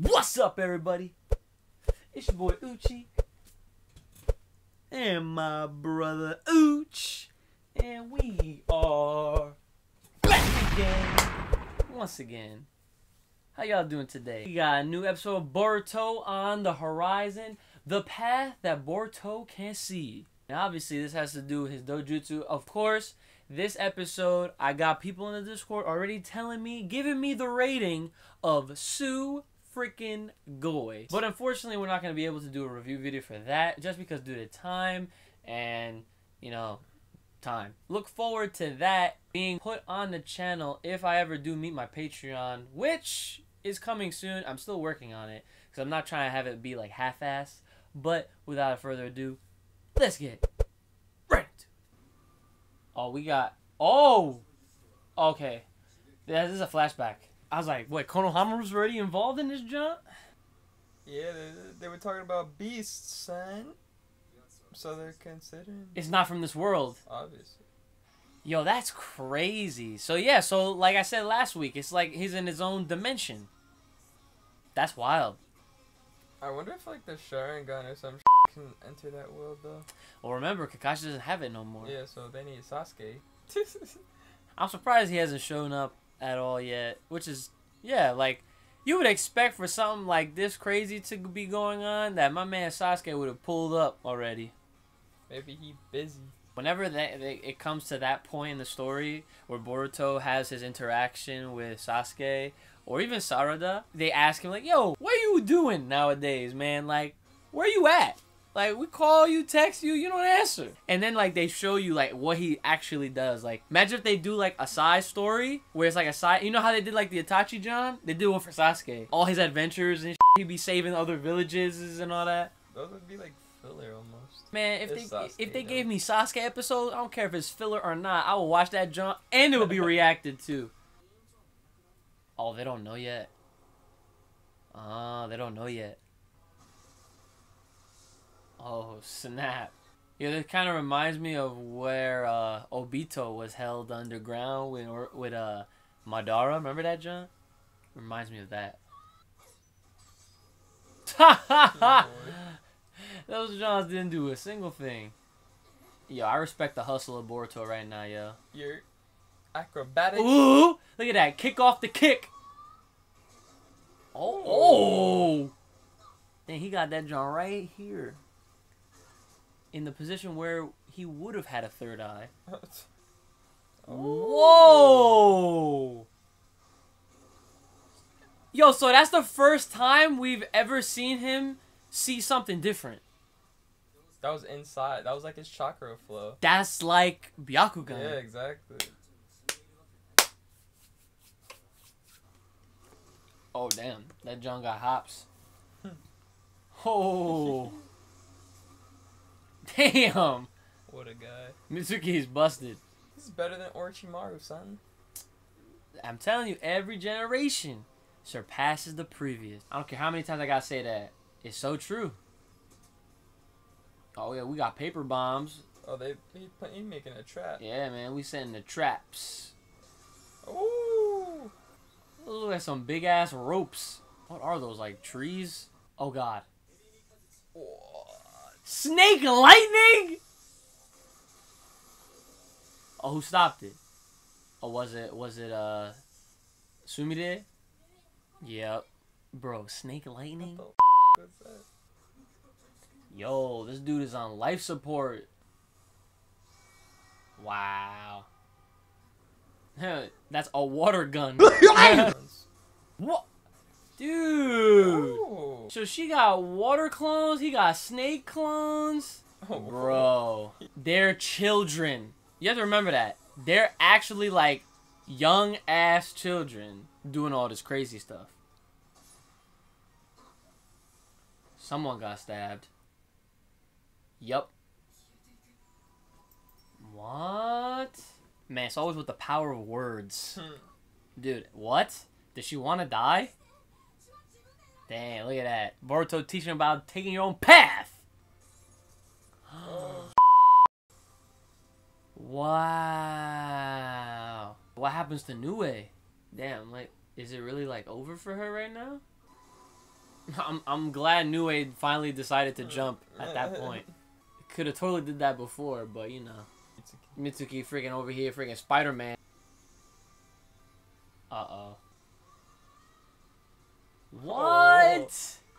What's up, everybody? It's your boy Uchi and my brother Ooch, and we are back again, once again. How y'all doing today? We got a new episode of Boruto on the horizon, the path that Boruto can't see. And obviously, this has to do with his dojutsu. Of course, this episode, I got people in the Discord already telling me, giving me the rating of Sue freaking Goy. But unfortunately, we're not going to be able to do a review video for that just because due to time and, you know, time. Look forward to that being put on the channel if I ever do meet my Patreon, which is coming soon. I'm still working on it because I'm not trying to have it be like half-assed. But without further ado, let's get right into it. Oh, we got. Oh! Okay. This is a flashback. I was like, what, Konohamaru was already involved in this jump? Yeah, they, they were talking about beasts, son. So they're considering. It's not from this world. Obviously. Yo, that's crazy. So yeah, so like I said last week, it's like he's in his own dimension. That's wild. I wonder if like the Sharingan or some can enter that world though. Well, remember Kakashi doesn't have it no more. Yeah, so they need Sasuke. I'm surprised he hasn't shown up at all yet. Which is yeah, like you would expect for something like this crazy to be going on that my man Sasuke would have pulled up already. Maybe he busy. Whenever that they, it comes to that point in the story where Boruto has his interaction with Sasuke or even Sarada, they ask him like, "Yo, what are you doing nowadays, man? Like, where are you at?" Like we call you, text you, you don't answer. And then like they show you like what he actually does. Like imagine if they do like a side story where it's like a side. You know how they did like the Itachi John? They did one for Sasuke. All his adventures and shit, he'd be saving other villages and all that. Those would be like filler almost. Man, if It's they Sasuke, if they though. gave me Sasuke episode, I don't care if it's filler or not. I will watch that John and it will be reacted to. Oh, they don't know yet. Ah, they don't know yet. Oh snap! Yeah, that kind of reminds me of where uh, Obito was held underground with with uh Madara. Remember that, John? Reminds me of that. Those Johns didn't do a single thing. Yo, I respect the hustle of Boruto right now, yo. Your acrobatics. Ooh, look at that! Kick off the kick. Oh, oh. Then he got that John right here. In the position where he would have had a third eye. Whoa! Yo, so that's the first time we've ever seen him see something different. That was inside. That was like his chakra flow. That's like Byakugan. Yeah, exactly. Oh damn, that John got hops. oh. Damn. What a guy. Mitsuki's busted. This is better than Orochimaru, son. I'm telling you, every generation surpasses the previous. I don't care how many times I gotta say that. It's so true. Oh yeah, we got paper bombs. Oh, they he, he making a trap. Yeah, man, we setting the traps. Ooh. Look at some big ass ropes. What are those? Like trees? Oh god. Snake lightning? Oh, who stopped it? Oh, was it was it uh Sumire? Yep. Bro, snake lightning? What the f- Yo, this dude is on life support. Wow. That's a water gun. what? Dude. Ooh. So she got water clones, he got snake clones. Oh, Bro, they're children. You have to remember that. They're actually like young ass children doing all this crazy stuff. Someone got stabbed. Yup. What? Man, it's always with the power of words. Hmm. Dude, what? Does she want to die? Damn, look at that. Boruto teaching about taking your own path. Wow. What happens to Nue? Damn, like, is it really like over for her right now? I'm I'm glad Nue finally decided to jump at that point. Could have totally did that before, but you know, Mitsuki freaking over here, freaking Spider Man.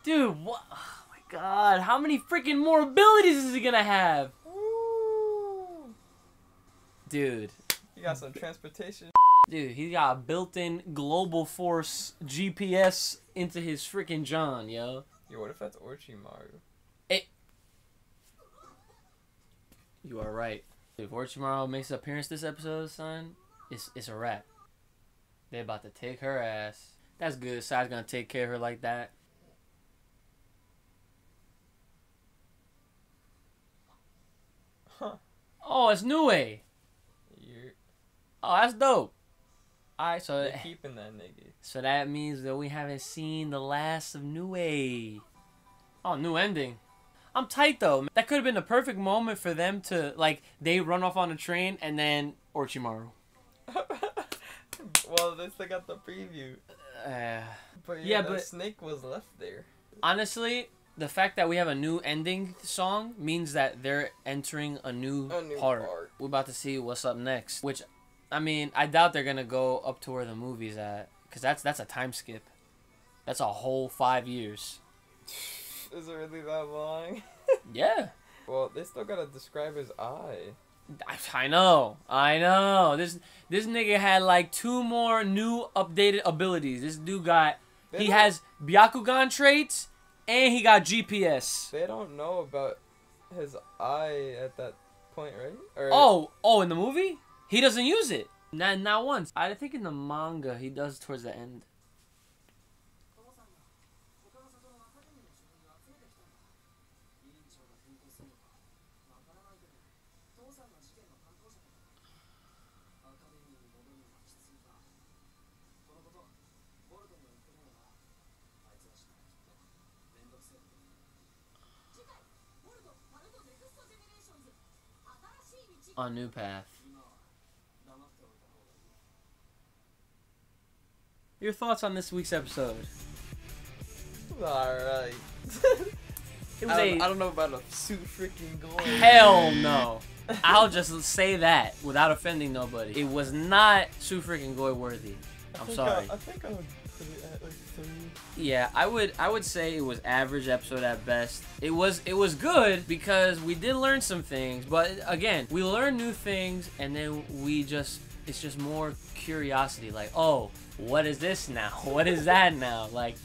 Dude? What? Oh my god! How many freaking more abilities is he gonna have, Ooh. dude? You got some transportation. Dude, he got a built-in global force GPS into his freaking John, yo. Yo, what if that's Orochimaru? You are right. If Orochimaru makes an appearance this episode, son, it's it's a wrap. They're about to take her ass. That's good. Sai's gonna take care of her like that. Huh. Oh, it's Nue. You're, Oh, that's dope. Alright, so you're keeping that nigga. so that means that we haven't seen the last of Nue. Oh, new ending. I'm tight though. That could have been the perfect moment for them to like they run off on a train and then Orochimaru. well, they still got the preview. Uh, But Yeah, yeah, the but- snake was left there. honestly, the fact that we have a new ending song means that they're entering a new, A new part. part. We're about to see what's up next. Which, I mean, I doubt they're gonna go up to where the movie's at, cause that's that's a time skip. That's a whole five years. Is it really that long? Yeah, Well, they still gotta describe his eye. I, know, I know. This this nigga had like two more new updated abilities. This dude got They he don't- has Byakugan traits and he got GPS. They don't know about his eye at that point, right? Or, Oh, oh, in the movie, he doesn't use it. Not not once. I think in the manga he does towards the end. on New Path. Your thoughts on this week's episode? All right. I don't, know about a suit freaking gold. Hell no. I'll just say that without offending nobody. It was not too freaking Goy worthy. I'm I sorry. I, I think I would put it at like yeah, I would I would say it was average episode at best. It was it was good because we did learn some things, but again, we learn new things and then we just it's just more curiosity like, "Oh, what is this now? What is that now?" Like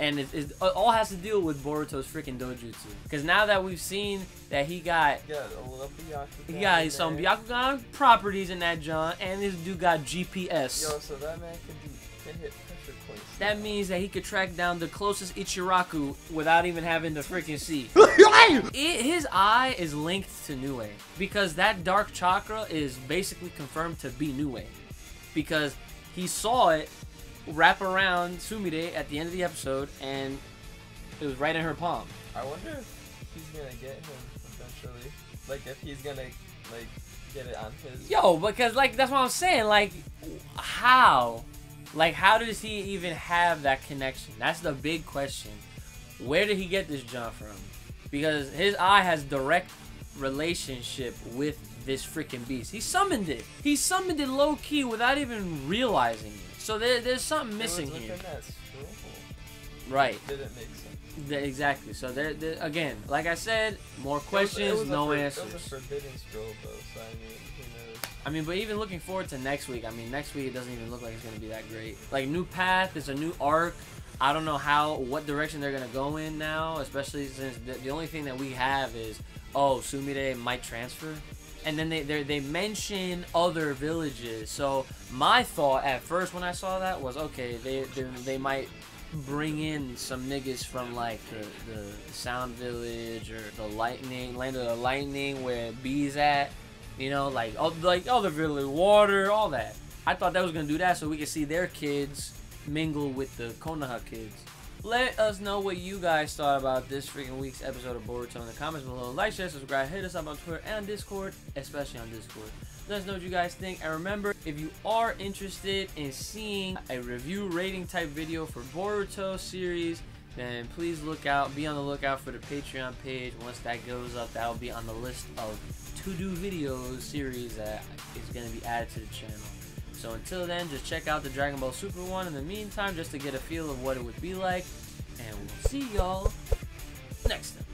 and it, it all has to deal with Boruto's freaking dojutsu. Because now that we've seen that he got Got a little Byakugan. he got some. Byakugan properties in that John, and this dude got GPS. Yo, so that man can do can hit pressure points. That now. means that he could track down the closest Ichiraku without even having to freaking see. I- his eye is linked to Nue because that dark chakra is basically confirmed to be Nue because he saw it wrap around Sumire at the end of the episode and it was right in her palm. I wonder if he's gonna get him eventually. Like if he's gonna like get it on his. Yo, because like that's what I'm saying. Like, how? Like, how does he even have that connection? That's the big question. Where did he get this jump from? Because his eye has direct relationship with this freaking beast. He summoned it. He summoned it low key without even realizing it. So there, there's something missing here. Right. Didn't make sense. Exactly. So there, there, again, like I said, more It was- it questions, was no for- It answers. was a forbidden scroll though, so I mean? I mean, but even looking forward to next week. I mean, next week it doesn't even look like it's gonna be that great. Like new path, there's a new arc. I don't know how, what direction they're gonna go in now. Especially since the, the only thing that we have is, oh, Sumire might transfer, and then they they they mention other villages. So my thought at first when I saw that was, okay, they they, they might bring in some niggas from like the, the Sound Village or the Lightning Land of the Lightning where B's at. You know, like all like all the village water, all that. I thought that was gonna do that so we could see their kids mingle with the Konoha kids. Let us know what you guys thought about this freaking week's episode of Boruto in the comments below. Like, share, subscribe, hit us up on Twitter and Discord, especially on Discord. Let us know what you guys think. And remember, if you are interested in seeing a review rating type video for Boruto series, then please look out, be on the lookout for the Patreon page. Once that goes up, that will be on the list of to-do video series that is going to be added to the channel. So until then, just check out the Dragon Ball Super one in the meantime just to get a feel of what it would be like. And we'll see y'all next time.